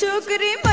Chukri